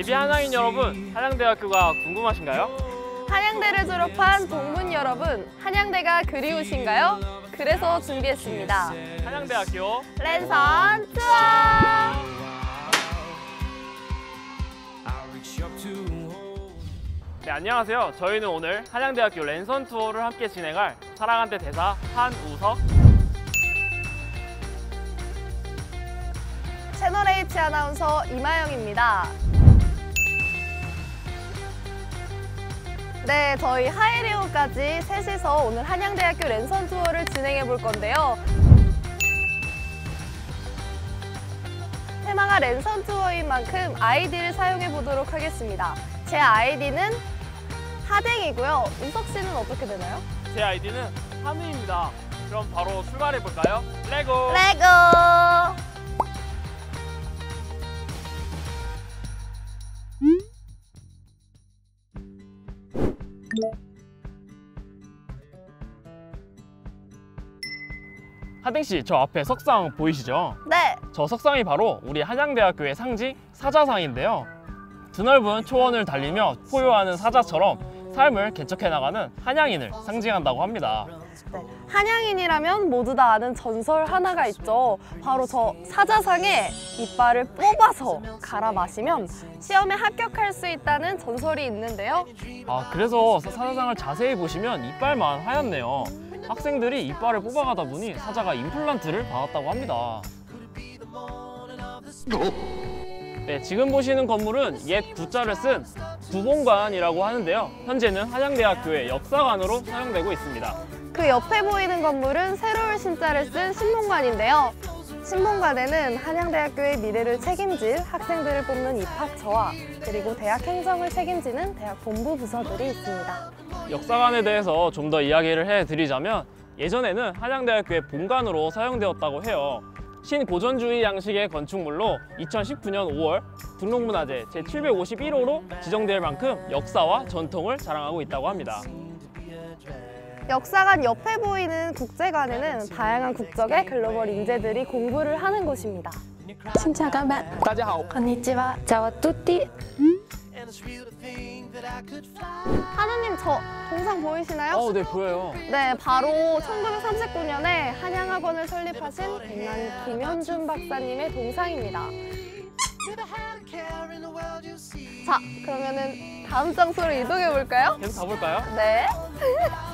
예비 한양인 여러분, 한양대학교가 궁금하신가요? 한양대를 졸업한 동문 여러분, 한양대가 그리우신가요? 그래서 준비했습니다. 한양대학교 랜선 투어! 네, 안녕하세요. 저희는 오늘 한양대학교 랜선 투어를 함께 진행할 사랑한대 대사 한우석 채널 H 아나운서 이마영입니다. 네, 저희 하이리온까지 셋이서 오늘 한양대학교 랜선 투어를 진행해 볼 건데요. 테마가 랜선 투어인 만큼 아이디를 사용해 보도록 하겠습니다. 제 아이디는 하댕이고요. 우석 씨는 어떻게 되나요? 제 아이디는 한우입니다. 그럼 바로 출발해 볼까요? 레고! 레고! 하댕 씨, 저 앞에 석상 보이시죠? 네, 저 석상이 바로 우리 한양대학교의 상징 사자상인데요. 드넓은 초원을 달리며 포효하는 사자처럼 삶을 개척해 나가는 한양인을 상징한다고 합니다. 네. 한양인이라면 모두 다 아는 전설 하나가 있죠. 바로 저 사자상에 이빨을 뽑아서 갈아 마시면 시험에 합격할 수 있다는 전설이 있는데요. 아, 그래서 사- 사자상을 자세히 보시면 이빨만 하얗네요. 학생들이 이빨을 뽑아가다 보니 사자가 임플란트를 받았다고 합니다. 네, 지금 보시는 건물은 옛 구자를 쓴 구봉관이라고 하는데요. 현재는 한양대학교의 역사관으로 사용되고 있습니다. 그 옆에 보이는 건물은 새로운 신자를 쓴 신봉관인데요. 신봉관에는 한양대학교의 미래를 책임질 학생들을 뽑는 입학처와 그리고 대학 행정을 책임지는 대학 본부 부서들이 있습니다. 역사관에 대해서 좀 더 이야기를 해드리자면 예전에는 한양대학교의 본관으로 사용되었다고 해요. 신고전주의 양식의 건축물로 2019년 5월 등록문화재 제751호로 지정될 만큼 역사와 전통을 자랑하고 있다고 합니다. 역사관 옆에 보이는 국제관에는 다양한 국적의 글로벌 인재들이 공부를 하는 곳입니다. 신차가만. 안녕하세요. 안녕하세요. 자와뚜띠. 하느님 저 동상 보이시나요? 어, 네 보여요. 네, 바로 1939년에 한양학원을 설립하신 백만 김현준 박사님의 동상입니다. 자, 그러면은 다음 장소로 이동해 볼까요? 계속 가볼까요? 네.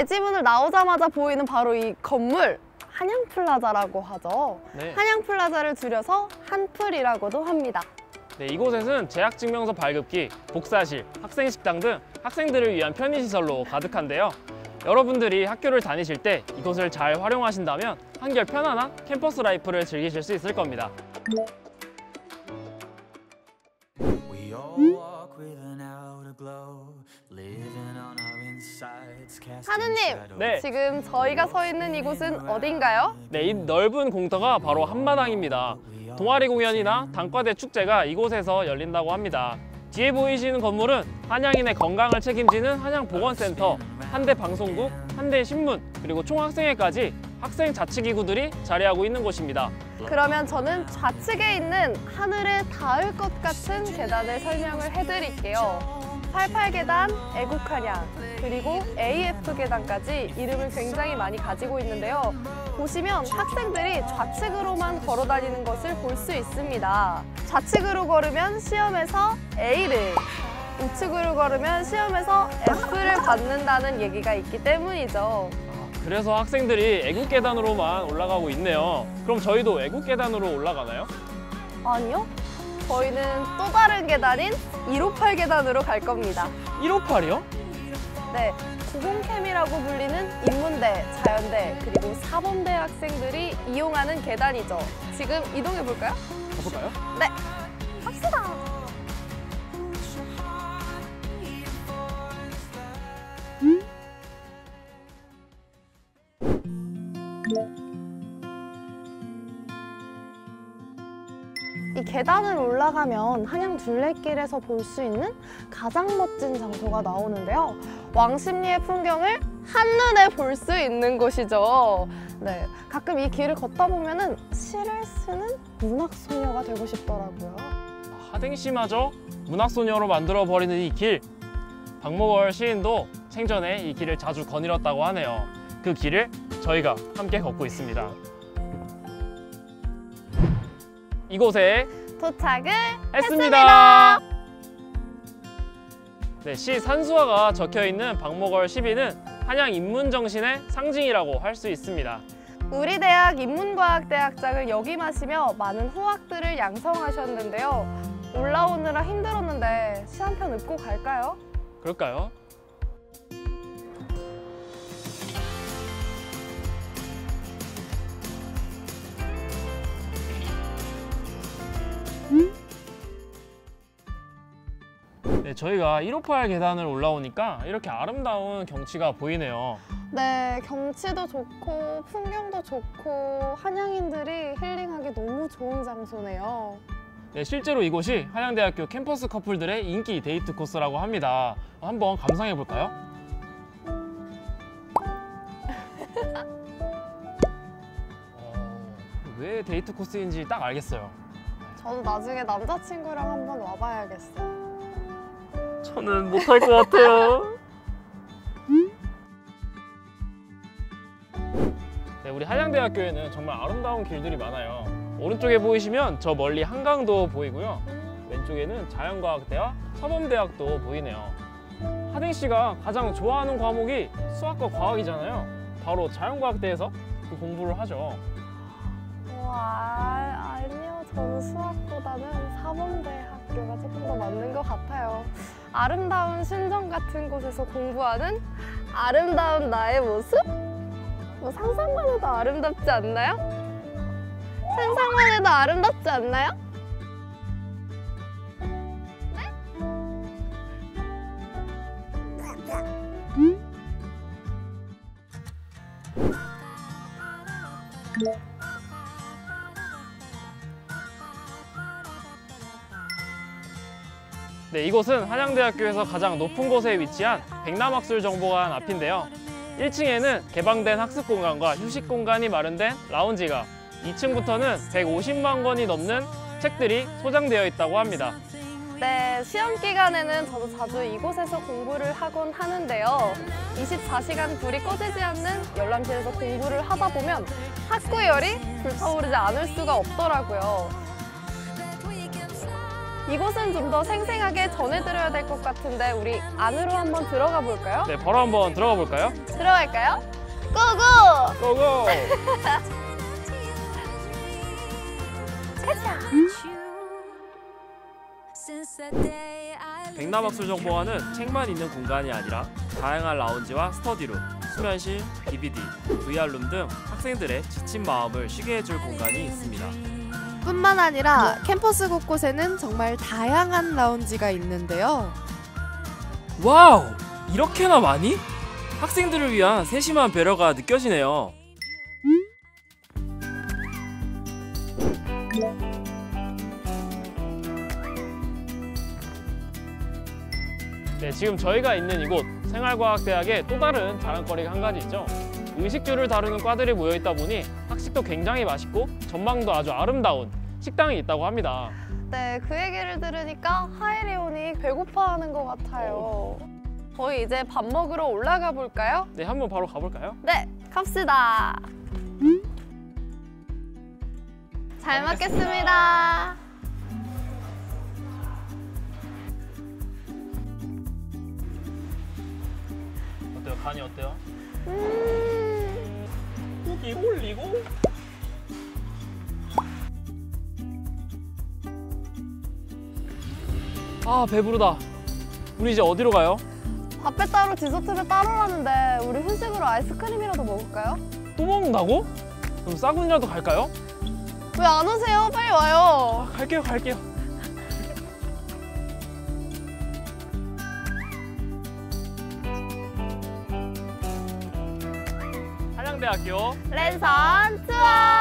애지문을 나오자마자 보이는 바로 이 건물 한양플라자라고 하죠. 네. 한양플라자를 줄여서 한플이라고도 합니다. 네, 이곳에는 재학증명서 발급기, 복사실, 학생식당 등 학생들을 위한 편의시설로 가득한데요. 여러분들이 학교를 다니실 때 이곳을 잘 활용하신다면 한결 편안한 캠퍼스 life를 즐기실 수 있을 겁니다. We 하느님. 네. 지금 저희가 서 있는 이곳은 어딘가요? 네, 이 넓은 공터가 바로 한마당입니다. 동아리 공연이나 단과대 축제가 이곳에서 열린다고 합니다. 뒤에 보이시는 건물은 한양인의 건강을 책임지는 한양보건센터, 한대방송국, 한대신문, 그리고 총학생회까지 학생 자치기구들이 자리하고 있는 곳입니다. 그러면 저는 좌측에 있는 하늘에 닿을 것 같은 계단을 설명을 해드릴게요. 88계단, 애국한양, 그리고 AF 계단까지 이름을 굉장히 많이 가지고 있는데요. 보시면 학생들이 좌측으로만 걸어 다니는 것을 볼 수 있습니다. 좌측으로 걸으면 시험에서 A를, 우측으로 걸으면 시험에서 F를 받는다는 얘기가 있기 때문이죠. 그래서 학생들이 애국 계단으로만 올라가고 있네요. 그럼 저희도 애국 계단으로 올라가나요? 아니요. 저희는 또 다른 계단인 158 계단으로 갈 겁니다. 158이요? 네, 구공캠이라고 불리는 인문대, 자연대, 그리고 사범대 학생들이 이용하는 계단이죠. 지금 이동해 볼까요? 가볼까요? 네, 계단을 올라가면 한양 둘레길에서 볼 수 있는 가장 멋진 장소가 나오는데요. 왕십리의 풍경을 한눈에 볼 수 있는 곳이죠. 네, 가끔 이 길을 걷다 보면 은 시를 쓰는 문학 소녀가 되고 싶더라고요. 하등시마저 문학소녀로 만들어 버리는 이 길. 박목월 시인도 생전에 이 길을 자주 거닐었다고 하네요. 그 길을 저희가 함께 걷고 있습니다. 이곳에 도착을 했습니다. 네, 시 산수화가 적혀 있는 박목월 시비는 한양 인문 정신의 상징이라고 할 수 있습니다. 우리 대학 인문과학대학장을 역임하시며 많은 후학들을 양성하셨는데요. 올라오느라 힘들었는데 시 한 편 읊고 갈까요? 그럴까요? 네, 저희가 158 계단을 올라오니까 이렇게 아름다운 경치가 보이네요. 네, 경치도 좋고 풍경도 좋고 한양인들이 힐링하기 너무 좋은 장소네요. 네, 실제로 이곳이 한양대학교 캠퍼스 커플들의 인기 데이트 코스라고 합니다. 한번 감상해 볼까요? 어, 왜 데이트 코스인지 딱 알겠어요. 저도 나중에 남자친구랑 한번 와봐야겠어요. 저는 못할 것 같아요. 네, 우리 한양대학교에는 정말 아름다운 길들이 많아요. 오른쪽에 보이시면 저 멀리 한강도 보이고요. 왼쪽에는 자연과학대와 서범대학도 보이네요. 하딩 씨가 가장 좋아하는 과목이 수학과 과학이잖아요. 바로 자연과학대에서 그 공부를 하죠. 와, 아니요. 저는 수학보다는 사범대 학교가 조금 더 맞는 것 같아요. 아름다운 신전 같은 곳에서 공부하는 아름다운 나의 모습? 뭐 상상만 해도 아름답지 않나요? 상상만 해도 아름답지 않나요? 네, 이곳은 한양대학교에서 가장 높은 곳에 위치한 백남학술정보관 앞인데요. 1층에는 개방된 학습 공간과 휴식 공간이 마련된 라운지가 2층부터는 150만 권이 넘는 책들이 소장되어 있다고 합니다. 네, 시험 기간에는 저도 자주 이곳에서 공부를 하곤 하는데요. 24시간 불이 꺼지지 않는 열람실에서 공부를 하다 보면 학구열이 불타오르지 않을 수가 없더라고요. 이곳은 좀 더 생생하게 전해드려야 될 것 같은데 우리 안으로 한번 들어가 볼까요? 네, 바로 한번 들어가 볼까요? 들어갈까요? 고고! 고고! 백남학술정보관은 책만 있는 공간이 아니라 다양한 라운지와 스터디룸, 수면실, DVD, VR룸 등 학생들의 지친 마음을 쉬게 해줄 공간이 있습니다. 뿐만 아니라 캠퍼스 곳곳에는 정말 다양한 라운지가 있는데요. Wow! 이렇게나 많이? 학생들을 위한 세심한 배려가 느껴지네요. 네, 지금 저희가 있는 이곳 생활과학대학의 또 다른 자랑거리가 한 가지 있죠. 의식주를 다루는 과들이 모여 있다 보니 학식도 굉장히 맛있고 전망도 아주 아름다운 식당이 있다고 합니다. 네, 그 얘기를 들으니까 하이리온이 배고파하는 것 같아요. 저희 이제 밥 먹으러 올라가 볼까요? 네, 한번 바로 가볼까요? 네, 갑시다. 잘 먹겠습니다. 어때요? 간이 어때요? 음, 고기 올리고 아 배부르다 우리 이제 어디로 가요? 밥에 따로 디저트를 따로라는데 우리 후식으로 아이스크림이라도 먹을까요? 또 먹는다고? 그럼 싸구니라도 갈까요? 왜 안 오세요? 빨리 와요. 아, 갈게요 갈게요 한양대학교 랜선 투어!